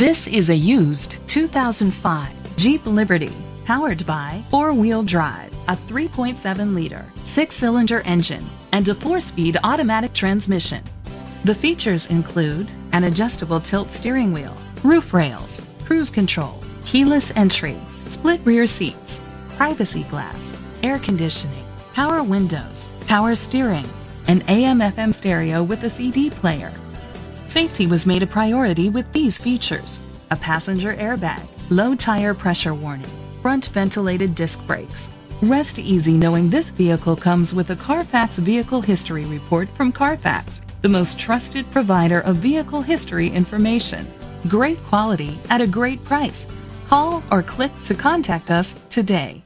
This is a used 2005 Jeep Liberty, powered by four-wheel drive, a 3.7-liter six-cylinder engine, and a four-speed automatic transmission. The features include an adjustable tilt steering wheel, roof rails, cruise control, keyless entry, split rear seats, privacy glass, air conditioning, power windows, power steering, and an AM/FM stereo with a CD player. Safety was made a priority with these features: a passenger airbag, low tire pressure warning, front ventilated disc brakes. Rest easy knowing this vehicle comes with a Carfax Vehicle History Report from Carfax, the most trusted provider of vehicle history information. Great quality at a great price. Call or click to contact us today.